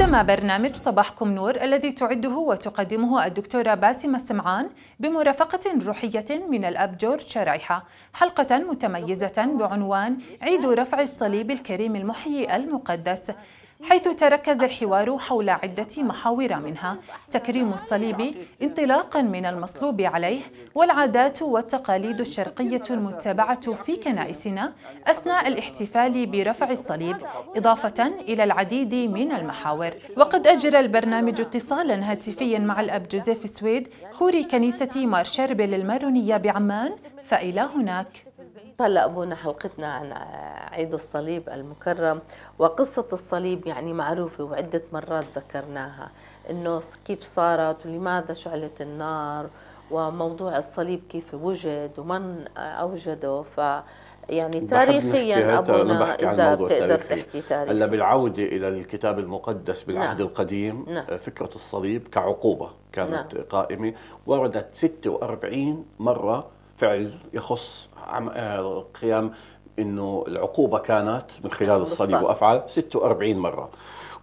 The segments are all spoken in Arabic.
قدم برنامج صباحكم نور الذي تعده وتقدمه الدكتورة باسمة سمعان بمرافقة روحية من الأب جورج شرايحة حلقة متميزة بعنوان عيد رفع الصليب الكريم المحيي المقدس. حيث تركز الحوار حول عدة محاور منها تكريم الصليب انطلاقا من المصلوب عليه والعادات والتقاليد الشرقية المتبعة في كنائسنا أثناء الاحتفال برفع الصليب إضافة إلى العديد من المحاور. وقد أجرى البرنامج اتصالا هاتفيا مع الأب جوزيف سويد خوري كنيسة مار شربل المارونية بعمان فإلى هناك. هلا ابونا حلقتنا عن عيد الصليب المكرم وقصة الصليب يعني معروفة وعدة مرات ذكرناها إنه كيف صارت ولماذا شعلت النار وموضوع الصليب كيف وجد ومن أوجده ف يعني تاريخيا أبونا إذا بتقدر تحكي تاريخ هلأ بالعودة إلى الكتاب المقدس بالعهد نعم. القديم نعم. فكرة الصليب كعقوبة كانت نعم. قائمة وردت 46 مرة فعل يخص آه، قيام إنه العقوبة كانت من خلال الصليب وأفعال 46 مرة.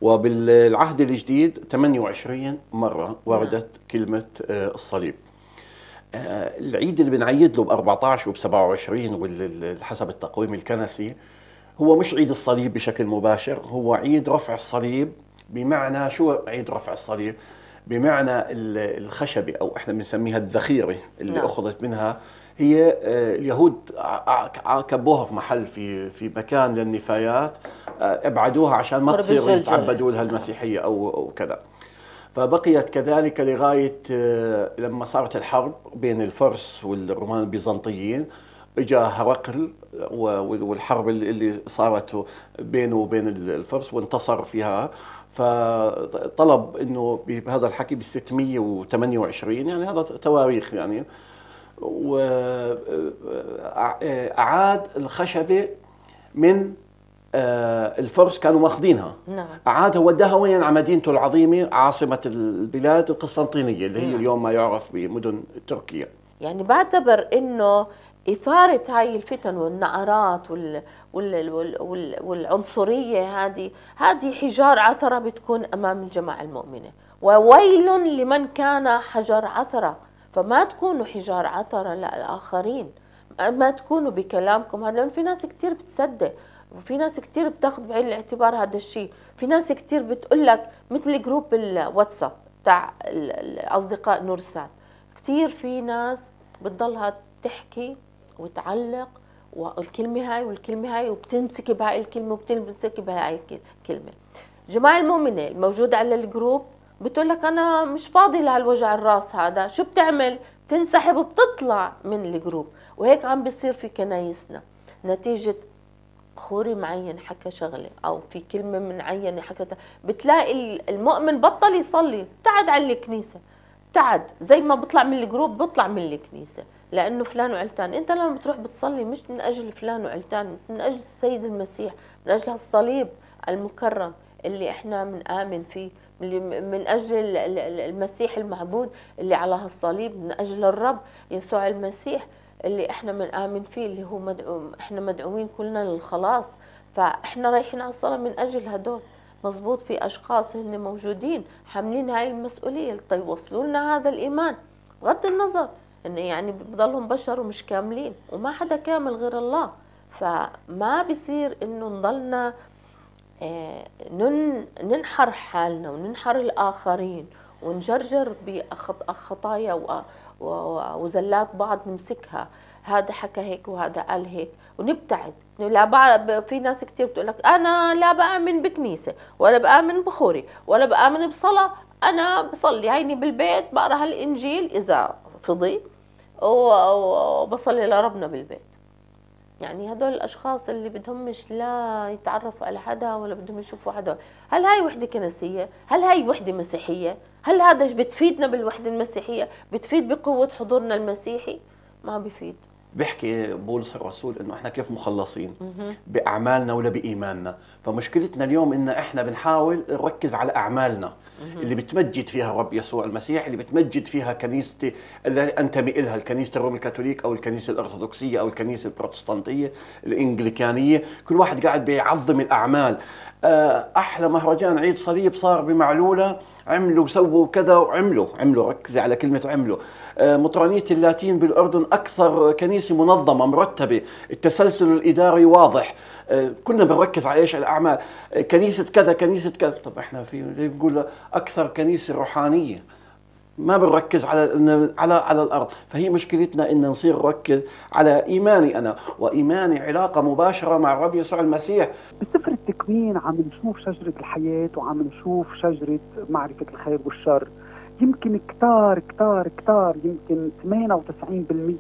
وبالعهد الجديد 28 مرة وردت نعم. كلمة آه، الصليب. آه، العيد اللي بنعيد له ب 14 وب 27 حسب التقويم الكنسي هو مش عيد الصليب بشكل مباشر هو عيد رفع الصليب بمعنى شو عيد رفع الصليب؟ بمعنى الخشبة أو إحنا بنسميها الذخيرة اللي نعم. أخذت منها. هي آه، اليهود كبوها في محل في في مكان للنفايات آه، ابعدوها عشان ما تصير يتعبدوا لها المسيحية أو أو كذا. فبقيت كذلك لغاية آه، لما صارت الحرب بين الفرس والرومان البيزنطيين اجى هرقل والحرب اللي صارت بينه وبين الفرس وانتصر فيها. فطلب إنه بهذا الحكي ب 628 يعني هذا تواريخ يعني. وأعاد الخشبة من آه، الفرس كانوا ماخذينها. نعم. أعادها وداها وين على مدينته العظيمة عاصمة البلاد القسطنطينية اللي هي نعم. اليوم ما يعرف بمدن تركيا. يعني بعتبر إنه إثارة هاي الفتن والنعرات وال وال وال والعنصرية هذه هذه حجار عثرة بتكون أمام الجماعة المؤمنة. وويل لمن كان حجر عثرة. فما تكونوا حجار عثرة للآخرين ما تكونوا بكلامكم. هذا لأن في ناس كتير بتصدق وفي ناس كتير بتاخذ بعين الاعتبار هذا الشيء في ناس كتير بتقول لك مثل جروب الواتساب تاع الاصدقاء نورسات كتير في ناس بتضلها تحكي وتعلق والكلمة هاي والكلمة هاي وبتمسكي بهاي الكلمة وبتمسكي بهاي الكلمة. جماعة المؤمنة الموجودة على الجروب بتقول لك أنا مش فاضي لهالوجع الراس هذا شو بتعمل؟ بتنسحب وبتطلع من الجروب. وهيك عم بيصير في كنايسنا. نتيجة خوري معين حكى شغلة أو في كلمة معينة حكتها بتلاقي المؤمن بطل يصلي ابتعد عن الكنيسة. ابتعد زي ما بطلع من الجروب بطلع من الكنيسة. لأنه فلان وعلتان. أنت لما بتروح بتصلي مش من أجل فلان وعلتان من أجل السيد المسيح من أجل الصليب المكرم اللي إحنا بنآمن فيه من أجل المسيح المعبود اللي على هالصليب من أجل الرب يسوع المسيح اللي إحنا بنآمن فيه اللي هو مدعو إحنا مدعوين كلنا للخلاص. فإحنا رايحين على الصلاة من أجل هدول. مزبوط في أشخاص هن موجودين حاملين هاي المسؤولية. طيب يوصلوا لنا هذا الإيمان. بغض النظر إنه يعني بضلهم بشر ومش كاملين وما حدا كامل غير الله. فما بصير إنه نضلنا آه، ننحر حالنا وننحر الآخرين ونجرجر بخطايا وزلات بعض نمسكها. هذا حكى هيك وهذا قال هيك. ونبتعد. لا في ناس كثير بتقول لك أنا لا بآمن بكنيسة ولا بآمن بخوري ولا بآمن بصلاة. أنا بصلي هيني بالبيت بقرأ هالإنجيل إذا فضي. وبصلي لربنا بالبيت. يعني هدول الأشخاص اللي بدهمش لا يتعرفوا على حدا ولا بدهم يشوفوا حدا. هل هاي وحدة كنسية؟ هل هاي وحدة مسيحية؟ هل هذا بتفيدنا بالوحدة المسيحية؟ بتفيد بقوة حضورنا المسيحي؟ ما بفيد. بيحكي بولس الرسول إنه إحنا كيف مخلصين؟ بأعمالنا ولا بإيماننا. فمشكلتنا اليوم إن إحنا بنحاول نركز على أعمالنا. اللي بتمجد فيها الرب يسوع المسيح اللي بتمجد فيها كنيستي اللي أنتمي لها الكنيسة الرومي الكاثوليك أو الكنيسة الأرثوذكسية أو الكنيسة البروتستانتيه الانجليكانيه كل واحد قاعد بيعظم الأعمال. آه، أحلى مهرجان عيد صليب صار بمعلولة. عملوا سووا كذا وعملوا. عملوا ركزي على كلمة عملوا. آه، مطرانية اللاتين بالأردن أكثر كنيسة منظمة مرتبة. التسلسل الإداري واضح. آه، كنا بنركز على إيش؟ الأعمال. آه، كنيسة كذا كنيسة كذا. طب إحنا في بنقول أكثر كنيسة روحانية. ما بنركز على على على الأرض. فهي مشكلتنا إن نصير نركز على إيماني أنا وإيماني علاقة مباشرة مع الرب يسوع المسيح. بسفر التكوين عم نشوف شجرة الحياة وعم نشوف شجرة معرفة الخير والشر. يمكن كتار كتار كتار يمكن 98%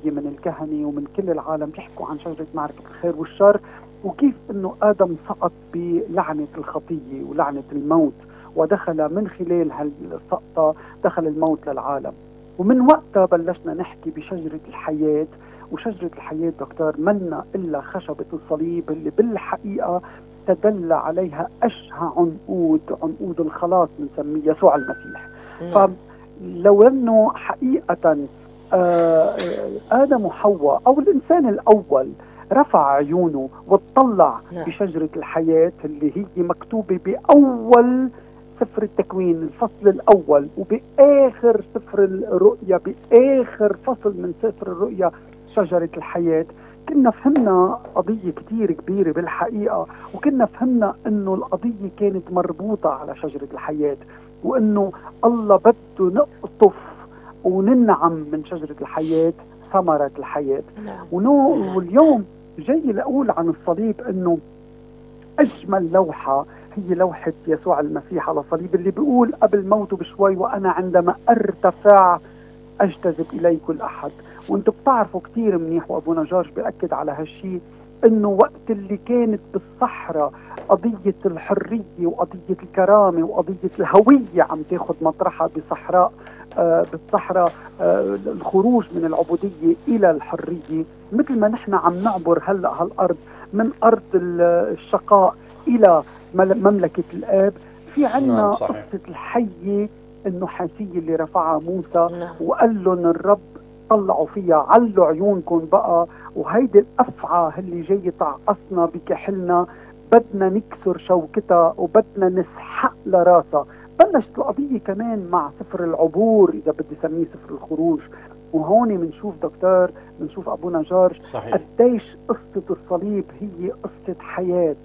من الكهنة ومن كل العالم بيحكوا عن شجرة معرفه الخير والشر وكيف إنه آدم سقط بلعنة الخطية ولعنة الموت ودخل من خلال هالسقطة دخل الموت للعالم ومن وقتها بلشنا نحكي بشجرة الحياة وشجرة الحياة دكتور منا إلا خشبة الصليب اللي بالحقيقة تدل عليها أشهى عنقود عنقود الخلاص بنسميه يسوع المسيح نعم. فلو أنه حقيقة آه، آدم وحواء أو الإنسان الأول رفع عيونه واطلع نعم. بشجرة الحياة اللي هي مكتوبة بأول سفر التكوين الفصل الأول وبآخر سفر الرؤيا بآخر فصل من سفر الرؤيا شجرة الحياة كنا فهمنا قضية كتير كبيرة بالحقيقة وكنا فهمنا أنه القضية كانت مربوطة على شجرة الحياة وأنه الله بده نقطف وننعم من شجرة الحياة ثمرة الحياة. نعم. واليوم جاي لأقول عن الصليب أنه أجمل لوحة هي لوحة يسوع المسيح على الصليب اللي بيقول قبل موته بشوي وأنا عندما أرتفع أجتذب إلي كل أحد وأنتم بتعرفوا كثير منيح وأبونا جورج بيأكد على هالشيء إنه وقت اللي كانت بالصحراء قضية الحرية وقضية الكرامة وقضية الهوية عم تاخذ مطرحها بصحراء آه بالصحراء آه الخروج من العبودية إلى الحرية. مثل ما نحن عم نعبر هلأ هالأرض من أرض الشقاء إلى مملكة الآب. في عنا نعم قصة الحية النحاسية اللي رفعها موسى نعم. وقال لهم الرب طلعوا فيها. علوا عيونكم بقى. وهيدي الأفعى اللي جاي تعقصنا بكحلنا. بدنا نكسر شوكتها وبدنا نسحق لراسها. بلشت القضية كمان مع سفر العبور إذا بدي سميه سفر الخروج. وهون بنشوف دكتور بنشوف أبونا جورج صحيح. قديش قصة الصليب هي قصة حياة.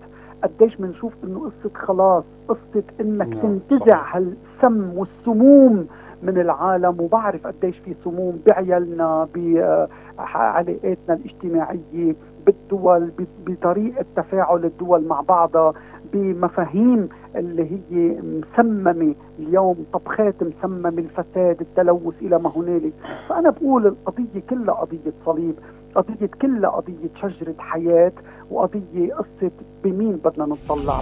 قديش بنشوف إنه قصة خلاص قصة إنك نعم تنتزع هالسم والسموم. من العالم وبعرف قديش في سموم بعيالنا بعلاقاتنا الاجتماعية بالدول بطريقة تفاعل الدول مع بعضها بمفاهيم اللي هي مسممة. اليوم طبخات مسممة الفساد التلوث إلى ما هنالك. فأنا بقول القضية كلها قضية صليب قضية كلها قضية شجرة حياة وقضية قصة بمين بدنا نطلع.